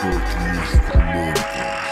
как на склонке.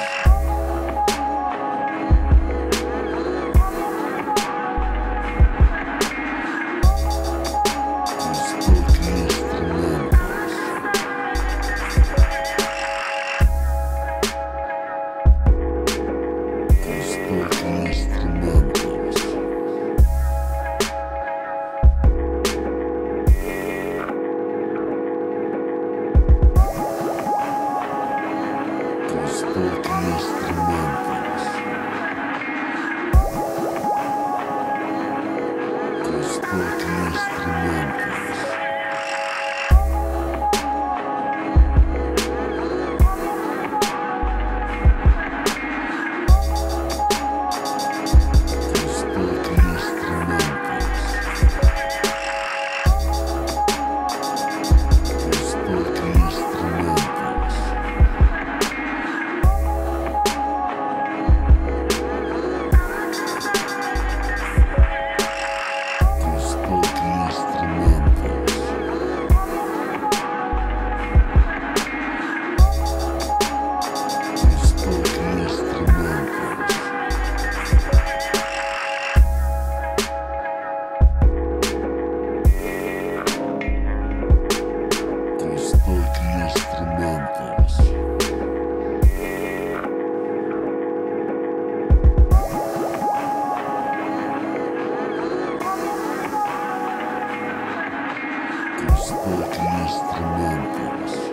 Transporte instrumentos.